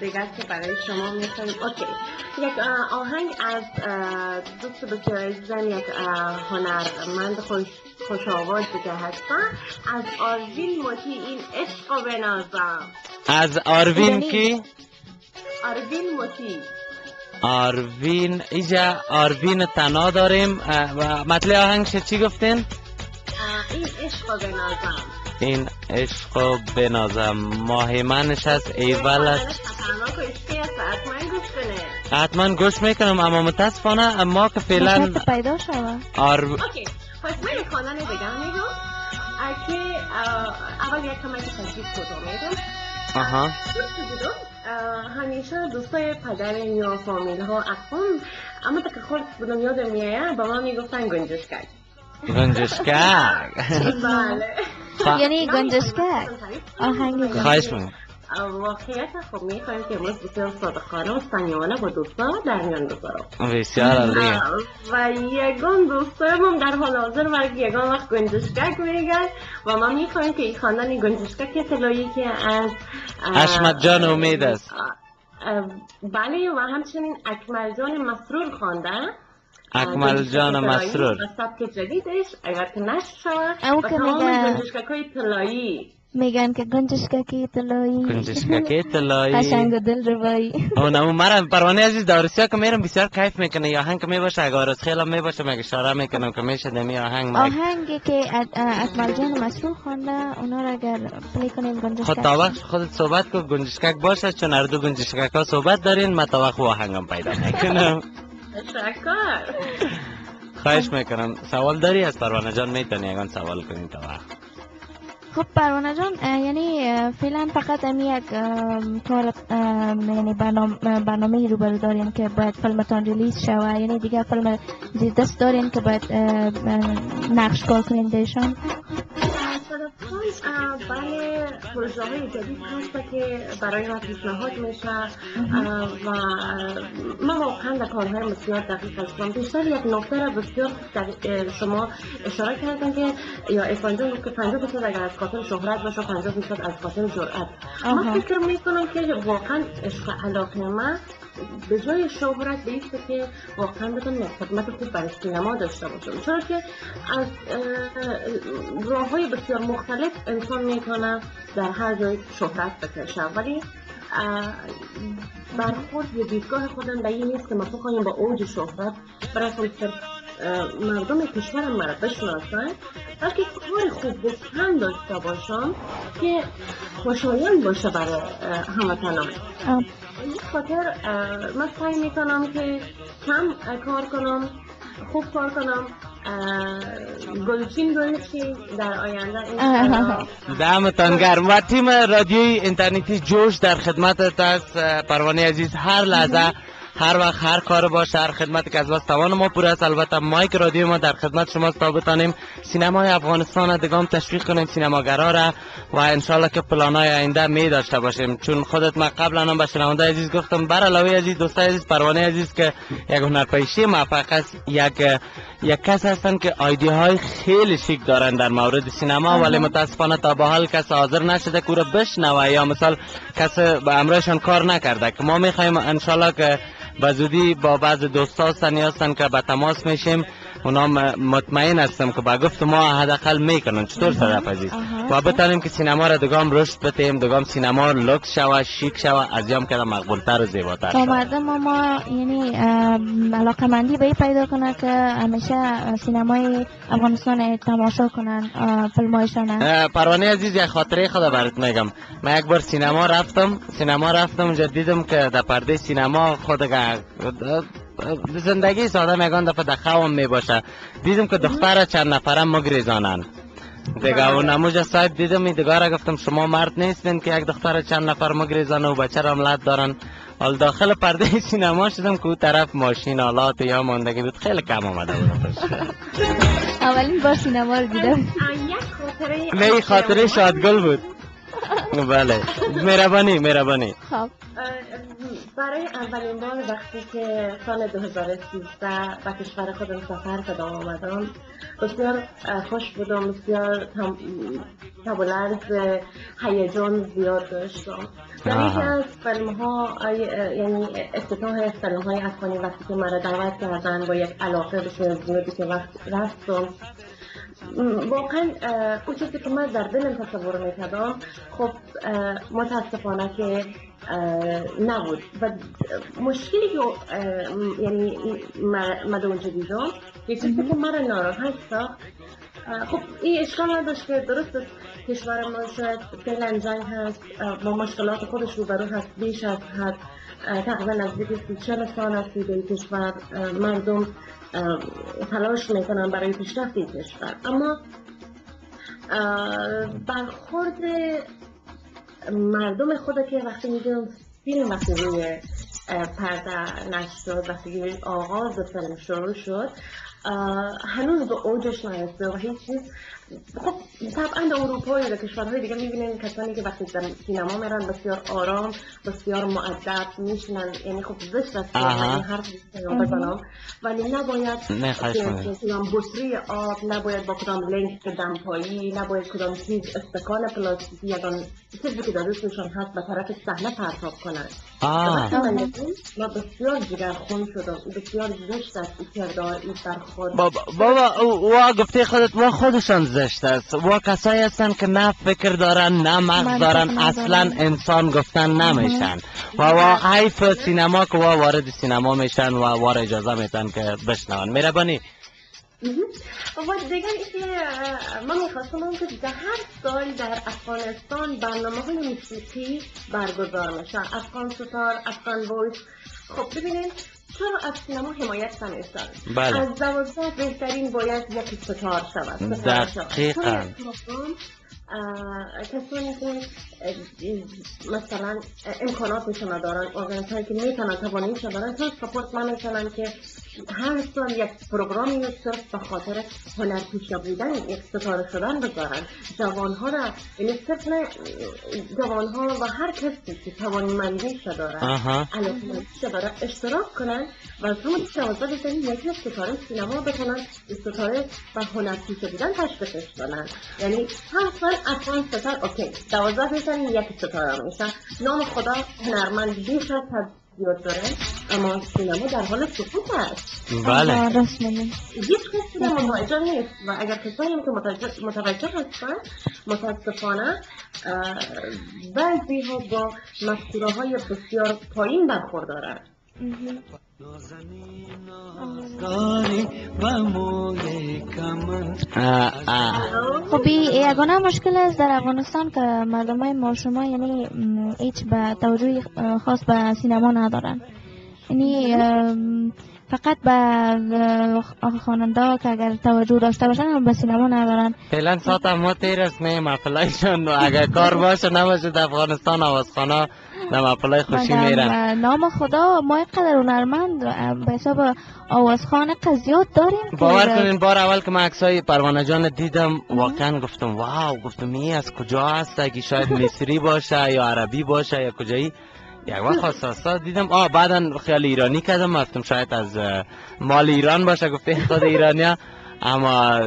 دیگر که برای شما می‌خوایم اوکی. یک آهنگ از دوست بسیار عزیزم یک هنرمند خوش خوش آواز دیگه هستن از آروین موتی این عشق و بنازم.
از آروین
یعنی-
کی؟
آروین موتی.
آروین ایجا آروین تنا داریم. و مطلع آهنگش چی گفتین؟
این عشق و بنازم.
این عشق و بنازم. ماهیمنش از ایولش
خطرناک و عشقی است حتما گوش کنه
حتما گوش می‌کنم اما متاسفانه ما که فعلا
پیدا شود.
آر...
اوکی. پس من خواندن دیگه میگم. که اول یک کمک تشریف کوتاه میگم
آها.
همیشه دوستای پدرم یا فامیل ها اقوام اما تا که خود بودم یادم میایه با ما می‌گفتن گنجشکک
گنجشکر
بله
خ-
یعنی گنجشکک آهنگ گنجشکک.
خواهش می‌کنم
واقعیت خب می‌خوایم که امروز بسیار صادقانه و صمیمانه با دوستا در میان بذارم
بسیار عالی
و یگان دوستایم هم در حال حاضر و یگان وقت گنجشکک میگن و ما می‌خوایم که این خواندن گنجشکک طلایی که از اه،
حشمت جان امید است
بله و همچنین اکمل جان مسرور خوانده
اکمل جان مسرور.
و سبک جدیدش. اگر که نشر شود
اما
و
که
تمام طلایی
میگن که گنجشککی طلایی
گنجشککی طلایی
قشنگ و دل ربایی
اون همون مرم. پروانه عزیز دارسیا که میرم بسیار کیف می‌کنه یا آهنگ که می‌باشه اگه آرز خیلی می‌باشه مگه اشاره می‌کنم که میشه دمی آهنگ مگه
آهنگی که اکمل جان مسرور خوانده اونا را اگر play کنیم
خود
گنجشکک
تا وقت خودت صحبت کن. گنجشکک باشه چون هر دو گنجشکک ها صحبت دارین. من تا وقت آهنگم پیدا می‌کنم خواهش می‌کنم سوال داری از پروانه جان می‌تونی اگه سوال کنی تا
خب پروانه جان یعنی فعلا فقط امی یک کار یعنی برنامه برنامه رو برو دارین که باید فیلمتان release شوه یعنی دیگه فیلم زیر دست دارین که باید نقش کار کنین دیشان
اه، بله پروژه های جدید هست که برای ما پیشنهاد میشه و من واقعا در کارهای بسیار دقیق هستم بیشتر یک نکته را بسیار شما اشاره کردن که یا افانجان گفت که 50 درصد اگر از خاطر شهرت باشه 50 درصد از خاطر جرأت
آها.
من فکر می‌کنم که واقعا عشق علاقه من به جای شهرت به که واقعا بتونم خدمت خوب برای سینما داشته باشم. چرا که از راه های بسیار مختلف انسان می‌تونه در هر جای شهرت بکشه. ولی برخورد یا دیدگاه خودم به این نیست که ما بخوایم با اوج شهرت اه، مردم کشورم مرا بشناسن بلکه کار خوب گفتن داشته باشم که خوشایند باشه برای هموطنان. این خاطر من سعی می‌کنم که کم کار کنم خوب کار کنم گلچین گلچین در آینده انشاءالله.
دمتان گرم. و تیم رادیوی اینترنتی جوش در خدمتت است پروانه عزیز هر لحظه هر وقت هر کار باشه هر خدمتی که از بس توان ما پور است. البته مایک رادیو ما در خدمت شماست تا بتانیم سینمای افغانستان را دگام تشویق کنیم سینماگرا را و انشالله که پلانای آینده می داشته باشیم. چون خودت ما قبلا هم به شنونده عزیز گفتم بر علاوه عزیز دوستای عزیز پروانه عزیز که یک هنرپیشه موفق است یک یک کس هستن که ایده های خیلی شیک دارن در مورد سینما. ولی متاسفانه تا به حال کس حاضر نشده که را بشنوه. یا مثال کس به امرشان کار نکرده که ما می‌خوایم انشالله که به زودی با بعض دوستا هستن هستن که به تماس میشیم اونا مطمئن هستم که با گفت ما حداقل می‌کنن چطور صدف عزیز. و بتانیم که سینما را دگام رشد بتیم دگام سینما لکس شوه شیک شوه از یام که مقبولتر و زیباتر
تا مردم ما, ما یعنی علاقه مندی به پیدا کنه که همیشه سینمای افغانستان تماشا کنن فیلمایشان
پروانه عزیز یک خاطره خدا برات میگم. من یک بار سینما رفتم سینما رفتم اونجا دیدم که در پرده سینما خود زندگی ساده میگن دفعه در خوام می‌باشه. دیدم که دختر چند نفرم مگریزانن. دیگه اون نموجه صاحب دیدم این دیگه را گفتم شما مرد نیستین که یک دختر چند نفر مگریزانه و بچه را ملت دارن. حال داخل پرده سینما شدم که او طرف ماشین آلات یا ماندگی بود. خیلی کم آمده بود.
اولین بار سینما رو دیدم.
یک خاطره
شادگل بود. بله. مهربانی مهربانی.
خب.
برای اولین بار وقتی که سال 2013 به کشور خودم سفر کردم آمدم بسیار خوش بودم بسیار تم- تب و لرز هیجان زیاد داشتم. در یکی
آها.
از فیلم ها یعنی افتتاح فیلم های افغانی وقتی که مرا دعوت کردن با یک علاقه بسیار زیادی که وقت رفتم واقعا اون چیزی که من در دلم تصور می‌کردم خب متاسفانه که نبود. و مشکلی که یعنی من اونجا دیدم یه چیزی که مرا ناراحت ساخت خب این اشکال نداشت که درست کشور ما شاید فعلا جنگ هست با مشکلات خودش روبرو هست بیش از حد. تقریبا نزدیک سی چل سال است که این کشور مردم تلاش می‌کنن برای پیشرفت این کشور. اما برخورد مردم خود که وقتی می‌دونم فیلم وقتی روی پرده نشر شد وقتی آغاز فیلم شروع شد هنوز به اوجش نرسیده و هیچ چیز خب طبعا در اروپا یا در کشورهای دیگه می‌بینین کسانی که وقتی در سینما میرن بسیار آرام بسیار معدب میشنن یعنی خب زشت است. من این حرف بزنم بزنم. ولی نباید کدام بطری آب نباید با کدام لنگ دمپایی نباید کدام چیز استکان پلاستیکی یگان چیزی که در دستشان هست به طرف صحنه پرتاب دیدم، من بسیار جگرخون شدم بسیار زشت است. این کردار این برخورد.
بابا بابا او- گفته خودت وا خودشان زشت است. وا کسایی هستن که نه فکر دارن نه مغز دارن. اصلا انسان گفتن نمیشن. و وا حیف سینما که وا وارد سینما میشن و وار اجازه میتن که بشنون. مهربانی
و دیگر اینکه من می‌خواستم اون که در هر سال در افغانستان برنامه های موسیقی برگزار میشن افغان ستار افغان Voice. خب ببینید چرا از سینما حمایت نمیشن
بله.
از دوازده بهترین باید یکی ستار شود.
دقیقاً.
یک کسانی که مثلا امکاناتشون ندارن ارگانیت هایی که می‌تونن تواناییشون دارن چون سپورت نمی‌کنن که هر سال یک پروگرامی رو صرف به خاطر هنرپیشه بودن یک ستاره شدن بذارن. جوانها را یعنی صرف نه جوانها و هر کسی که توانمندیش داره. علاقمندیش داره اشتراک کنن و از همون دوازده بزنین یکی از ستاره سینما این ستاره و هنرپیشه بودن تشویقش کنن. یعنی هر سال افغان ستار اوکی دوازده بزنین یکی ستاره میشن. نام خدا هنرمند بیش از زیاد داره اما سینما در حال سقوط است.
بله.
هیچ کسی در متوجه نیست و اگر کسایی هم که متوجه, متوجه هستن متاسفانه بعضی ها با مفکوره های بسیار پایین برخوردارن.
اه.
خب این یگانه مشکل است در افغانستان که مردم های ما شما یعنی هیچ به توجه خاص به سینما ندارن. یعنی فقط به خواننده که اگر توجه داشته باشن هم به سینما ندارن.
فعلا ساعت ما تیر است نه اگر کار باشه نباشه در افغانستان آوازخانه. در محفل خوشی میره
نام خدا ما اینقدر هنرمند به حساب آوازخان قضیات داریم
باور کنین بار اول که من عکسای پروانه جان دیدم واقعا گفتم واو گفتم این از کجا هست؟ اگه شاید مصری باشه یا عربی باشه یا کجایی؟ یک وقت خاصاستا دیدم آه بعدا خیال ایرانی کردم گفتم شاید از مال ایران باشه. گفته خود ایرانیا اما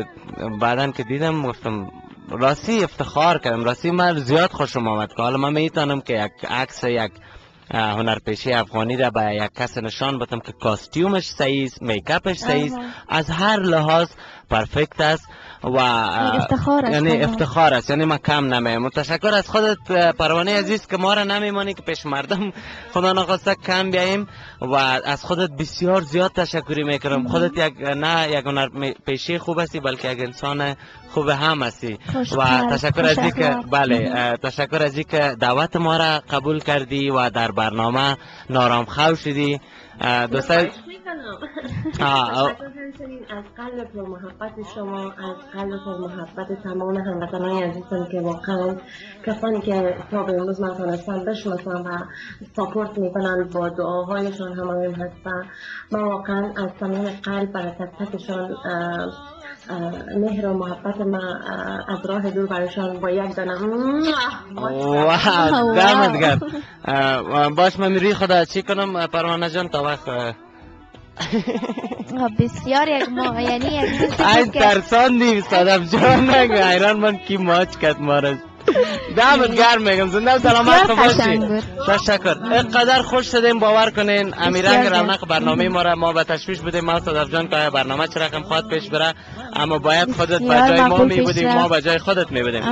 بعدا که دیدم گفتم راستی افتخار کردم راستی من زیاد خوشم آمد که حالا من می‌تونم که یک عکس یک هنرپیشه افغانی را به یک کس نشان بدم که کاستیومش صحیح است میکاپش صحیح است. از هر لحاظ پرفکت است و اه،
افتخار است
یعنی
واقعا.
افتخار است یعنی من کم نمیم. تشکر از خودت پروانه عزیز که ما را نمیمانی که پیش مردم خدا نخواسته کم بیاییم و از خودت بسیار زیاد تشکری می‌کنم. خودت یک نه یک هنر پیشه خوب هستی بلکه یک انسان خوب هم هستی.
خوش
و تشکر
خوش
از اینکه. بله تشکر از اینکه دعوت ما را قبول کردی و در برنامه نارام خو شدی. دوستای
همچنین از قلب پر محبت شما از قلب پر محبت تمام هموطنان عزیزم که واقعا کسانی که تا به امروز من تانستم بشناسم و ساپورت می‌کنن با دعاهایشان همراهیم هستن من واقعا از تمام قلب برای تک تکشان مهر و محبت من اه، از راه دور برایشان با یک دانه
واو. دمت اه، باش من میری خدا چی کنم؟ پروانه جان تا وقت
بسیار یک ما یعنی یک که
ترساندی صدف جان نگو. حیران من کی ماچ کت مارز دمت گرم میگم. زنده سلامت باشی. تشکر اینقدر خوش شدیم باور کنین. امیرنگ رونق برنامه ما را ما به تشویش بودیم ما صدف جان که برنامه چه رقم خواهد پیش بره؟ اما باید خودت به جای ما می بودیم. ما به جای خودت می بودیم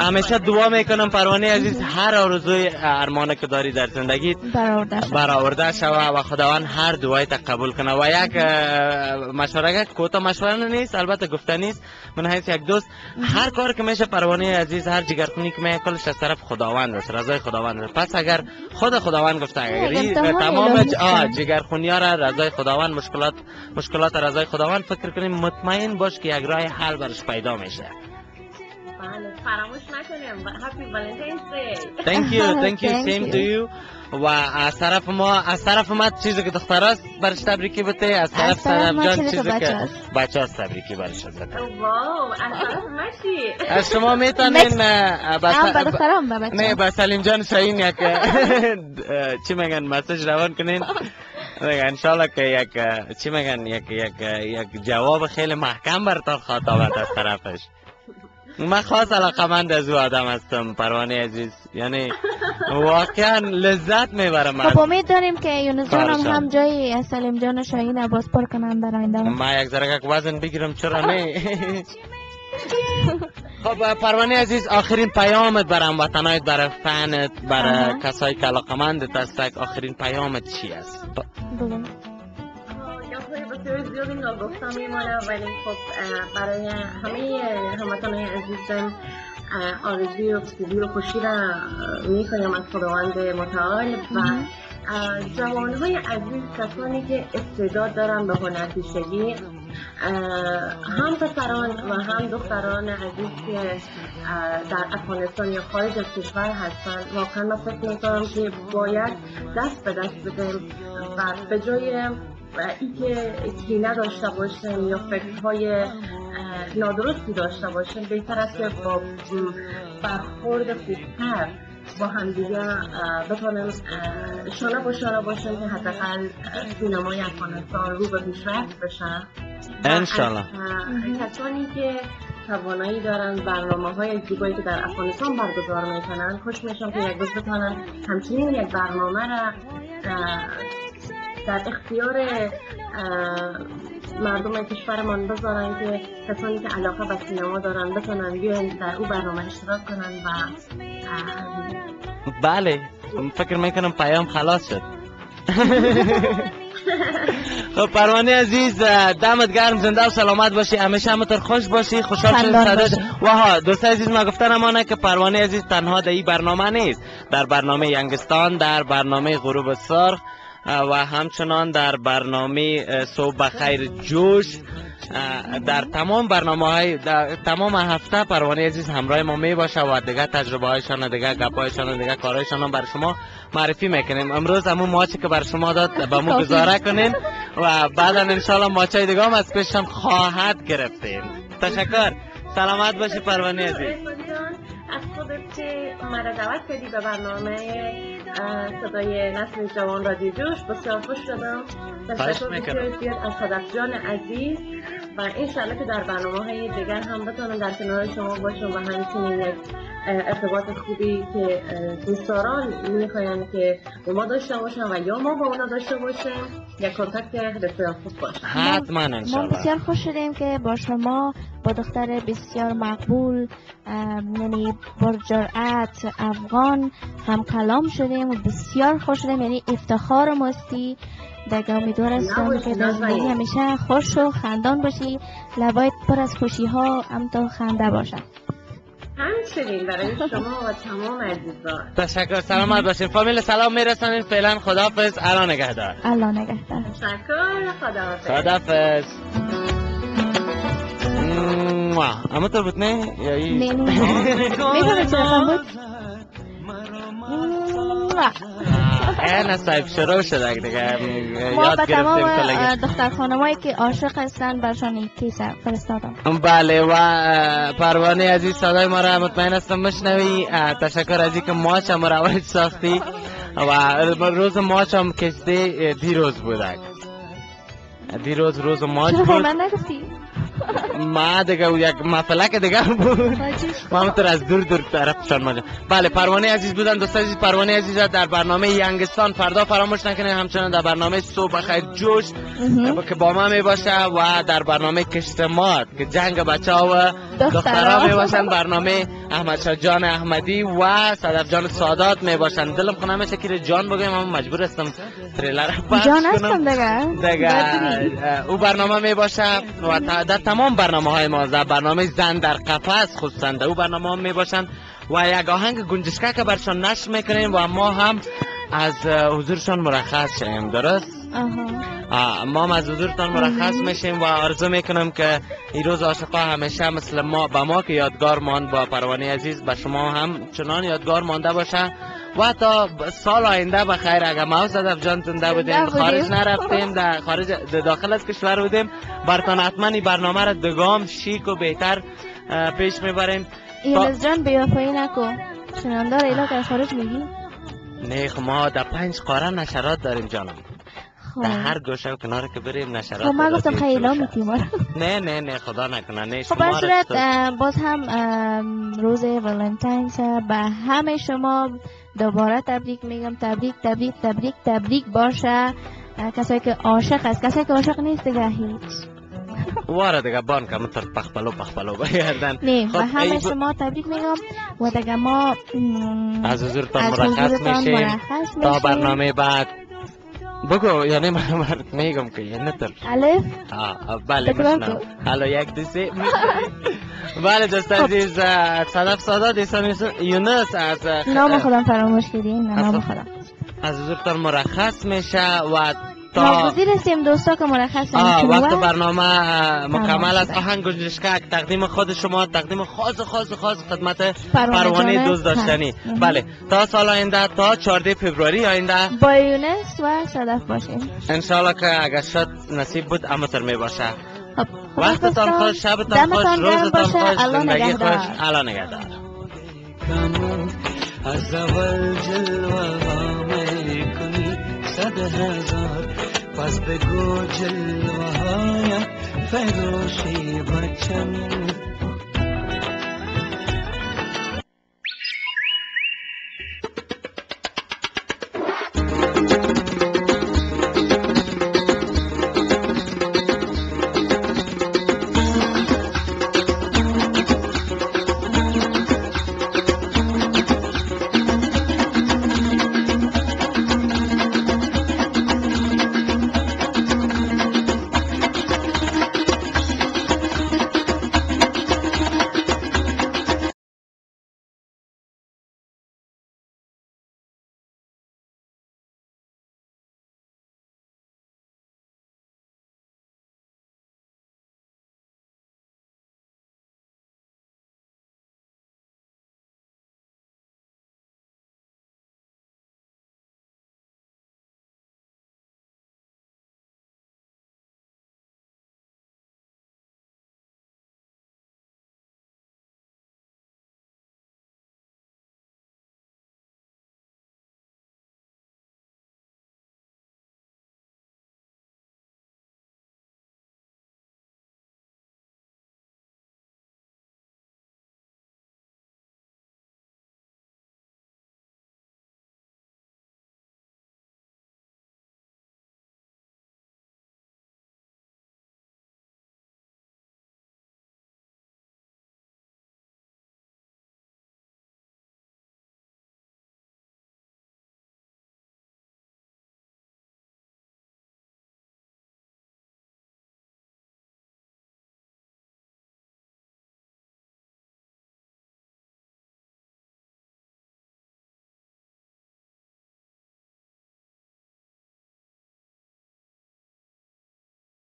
همیشه دعا می‌کنم پروانه عزیز هر آرزوی ارمانه که داری در زندگیت
برآورده
شوه و خداوند هر دعای تا قبول کنه. و یک مشوره کوتا مشوره نیست البته گفته نیست. من حیث یک دوست هر کار که میشه پروانه عزیز هر جگرخونی که میه کلش از طرف خداوند است رضای خداوند است. پس اگر خود خداوند گفته اگر تمام. جگرخونی ها را رضای خداوند مشکلات مشکلات رضای خداوند فکر کنیم مطمئن باش که یک راه حل برش پیدا میشه
بله. فراموش نکنیم. Happy Valentine's Day
Thank you, thank you,
Thank
same
you.
to you. و از طرف ما از طرف ما چیزی که دختر است برش تبریکی بته از طرف
ما
جان
چیزی که بچه است.
تبریکی برش بته
واو از طرف مشی
از شما می‌تونین بس- نه با سلیم جان شاین یک چی میگن مسج روان کنین. انشالله که یک چی میگن یک یک یک جواب خیلی محکم برتان خواهد آورد از طرفش. من خاص علاقمند از او آدم هستم پروانه عزیز. یعنی واقعا لذت می‌برم
خب
از
امید داریم که یونس
کارشان.
هم جای سلیم جان و شاهین عباس پر کنن در آینده.
ما یک ذره وزن بگیرم چرا نه؟ خب پروانه عزیز آخرین پیامت برای هموطنایت برای فنت برای. کسایی که علاقمندت هستک آخرین پیامت چی است؟
گفتهای بسیار زیادی ناگفتم میمانه ولی خب برای همه هموطنان عزیزم آرزوی و خوبی و خوشی را می‌کنم از خداوند متعال و جوانهای عزیز کسانی که استعداد دارن به هنرپیشگی هم پسران و هم دختران عزیز که در افغانستان یا خارج از کشور هستن واقعا من فکر می‌کنم که باید دست به دست بدیم و به جای ای که کینه داشته باشیم یا فکرهای نادرستی داشته باشیم بهتر است که با برخورد خوبتر با همدیگه بتونیم اه، شانه با شانه باشیم که حداقل سینمای افغانستان رو به پیشرفت بشن و
انشالله.
کسانی که توانایی دارن برنامه های زیبایی که در افغانستان برگزار می‌کنن خوش میشم که یک روز بتونن همچنین یک برنامه را در اختیار مردم کشورمان بذارن که کسانی که علاقه به سینما دارن بتونن بیاین در او برنامه اشتراک کنن و
بله. فکر می‌کنم پیام خلاص شد. خب پروانه عزیز دمت گرم زنده و سلامت باشی. همیشه همطور خوش باشی. خوشحال
باشی.
و ها دوست عزیز ما گفتن امانه که پروانه عزیز تنها در این برنامه نیست. در برنامه ینگستان در برنامه غروب سرخ و همچنان در برنامه صبح بخیر جوش در تمام برنامه های در تمام هفته پروانه عزیز همراه ما می باشه و دیگه تجربه هایشان دیگه گپ هایشان دیگه کارهایشان بر شما معرفی می‌کنیم. امروز همون ماچی که بر شما داد به مو گزاره کنین و بعدا انشالله ماچای دیگه هم از پیششان خواهد گرفتیم تشکر. سلامت باشی پروانه عزیز.
از خودت مرا دعوت کردی به برنامه؟ صدای نسل جوان رادیو جوش. بسیار خوش شدم. تشکر
می‌کنم.
بسیار زیاد از صدف جان عزیز. و انشالله که در برنامه های دیگر هم بتونم در کنار شما باشم و همچنین ارتباط خوبی که دوستداران می‌خواین که با ما داشته باشن و یا ما با اونا داشته باشیم یک کنتکت بسیار خوب باشه
حتما
ما بسیار خوش شدیم که با شما با دختر بسیار مقبول یعنی برجرأت افغان هم کلام شدیم. و بسیار خوش شدیم یعنی افتخار ماستی. دیگه امیدوار هستم که در. زندگی همیشه خوش و خندان باشی لبایت پر از خوشی ها هم تا خنده باشد
همچنین برای شما و تمام عزیزان.
تشکر. سلامت باشین. فامیل سلام میرسانین. فعلا خدافظ الان نگهدار.
الله نگهدار.
تشکر. خداحافظ.
خدافظ موah. اما تو بود نه یا ای؟
نه نه
این صاحب شروع شده دیگه.
ما به تمام دختر خانمایی که عاشق هستن برشان این کیسه فرستادم.
بله و پروانه عزیز صدای ما را مطمئن هستم مشنوی. تشکر از اینکه ماچ هم روایت ساختی. و روز ماچ هم کشته دیروز بودک دیروز روز ماچ
به
بود.
من نگفتی؟
ما دیگه یک مفلک دیگه بود. ما همونطور از دور دور طرفشان ماجا بله پروانه عزیز بودن دوست عزیز پروانه عزیز در برنامه ینگستان فردا فراموش نکنید همچنان در برنامه صبح خیر جوش. که با ما می باشه و در برنامه کشت مات که جنگ بچه ها و.
دخترها
می باشن برنامه احمد جان احمدی و صدف جان سادات می باشن. دلم خونه میشه که جان بگم اما مجبور هستم تریلر رو پخش
جان. هستم دیگه
او برنامه می باشه و در تمام برنامه های ما در برنامه زن در قفس خصوصا در او برنامه ها می باشن و یک آهنگ گنجشکه که برشان نشر می‌کنیم و ما هم از حضورشان مرخص شیم درست؟
آها.
آه، ما هم از حضورتان مرخص میشیم و آرزو می‌کنم که این روز عاشقا همیشه مثل ما به ما که یادگار ماند با پروانه عزیز به شما هم چنان یادگار مانده باشه. و تا سال آینده به خیر اگر ما صدف جان زنده بودیم. خارج نرفتیم در خارج در داخل از کشور بودیم. برتان حتما این برنامه را دگام شیک و بهتر پیش می‌بریم.
یونس جان بیافایی نکو شناندار ایلا که خارج میگی؟
نه ما در پنج قاره نشرات داریم جانم.
خب
در هر گوشه و کنار که بریم نشرات
خب من گفتم خیلی. میتیم.
نه نه نه خدا نکنه نه
خب صورت باز هم روز ولنتاینز به همه شما دوباره تبریک میگم تبریک تبریک تبریک تبریک باشه کسایی که عاشق است کسایی که عاشق نیست دیگه هیچ
واره دیگه بان که متر پخپلو پخپلو بگردن
نه به همه شما تبریک میگم و دیگه ما
از حضورتان مرخص میشیم تا. برنامه بعد بگو یعنی من من میگم که یه نتر
الف
بله مشنم. حالا یک دو سه بله دوست. عزیز صدف سادات ایسان یونس از
نام خودم فراموش کردیم نه نام خودم
از حضورتان مرخص میشه و تا
ناگزیر هستیم دوستا که مرخص
آه
هستیم
وقت
و
برنامه مکمل است. آهنگ گنجشکک تقدیم خود شما تقدیم خاص خاص خاص خدمت
پروانه
دوست داشتنی. بله تا سال آینده تا 14 فوریه آینده
با یونس و صدف باشیم
انشالله که اگر شد نصیب بود امتر می باشه وقتتان. خوش شبتان خوش روزتان. خوش زندگی. خوش الله نگهدار
از اول جلوه صد هزار پس بگو جلوه های فروشی بچم